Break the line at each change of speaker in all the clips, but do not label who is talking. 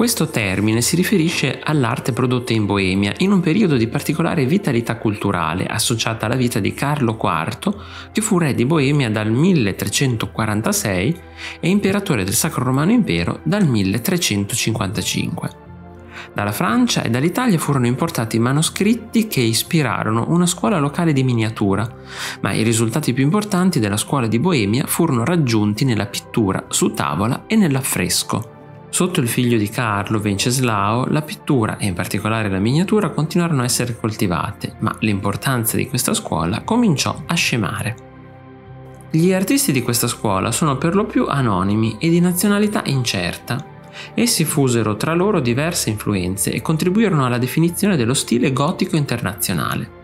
Questo termine si riferisce all'arte prodotta in Boemia in un periodo di particolare vitalità culturale associata alla vita di Carlo IV, che fu re di Boemia dal 1346 e imperatore del Sacro Romano Impero dal 1355. Dalla Francia e dall'Italia furono importati manoscritti che ispirarono una scuola locale di miniatura, ma i risultati più importanti della scuola di Boemia furono raggiunti nella pittura su tavola e nell'affresco. Sotto il figlio di Carlo, Venceslao, la pittura e in particolare la miniatura continuarono a essere coltivate, ma l'importanza di questa scuola cominciò a scemare. Gli artisti di questa scuola sono per lo più anonimi e di nazionalità incerta. Essi fusero tra loro diverse influenze e contribuirono alla definizione dello stile gotico internazionale.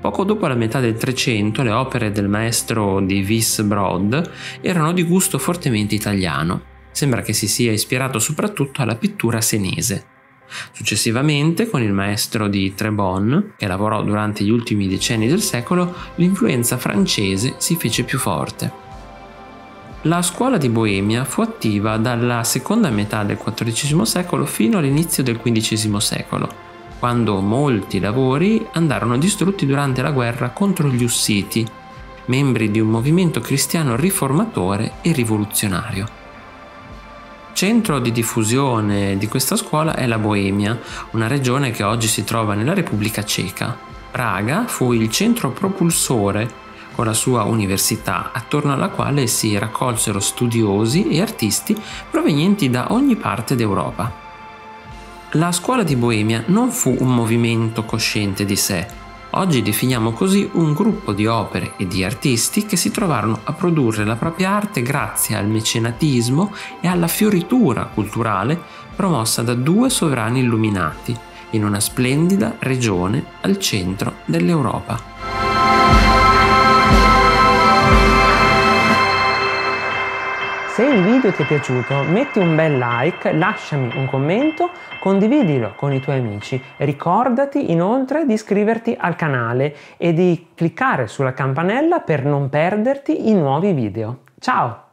Poco dopo la metà del Trecento le opere del maestro di Vis Brod erano di gusto fortemente italiano sembra che si sia ispirato soprattutto alla pittura senese. Successivamente, con il maestro di Trebon, che lavorò durante gli ultimi decenni del secolo, l'influenza francese si fece più forte. La scuola di Boemia fu attiva dalla seconda metà del XIV secolo fino all'inizio del XV secolo, quando molti lavori andarono distrutti durante la guerra contro gli Ussiti, membri di un movimento cristiano riformatore e rivoluzionario. Centro di diffusione di questa scuola è la Boemia, una regione che oggi si trova nella Repubblica Ceca. Praga fu il centro propulsore con la sua università, attorno alla quale si raccolsero studiosi e artisti provenienti da ogni parte d'Europa. La scuola di Boemia non fu un movimento cosciente di sé, Oggi definiamo così un gruppo di opere e di artisti che si trovarono a produrre la propria arte grazie al mecenatismo e alla fioritura culturale promossa da due sovrani illuminati in una splendida regione al centro dell'Europa.
Video ti è piaciuto metti un bel like, lasciami un commento, condividilo con i tuoi amici ricordati inoltre di iscriverti al canale e di cliccare sulla campanella per non perderti i nuovi video. Ciao!